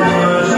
Lord.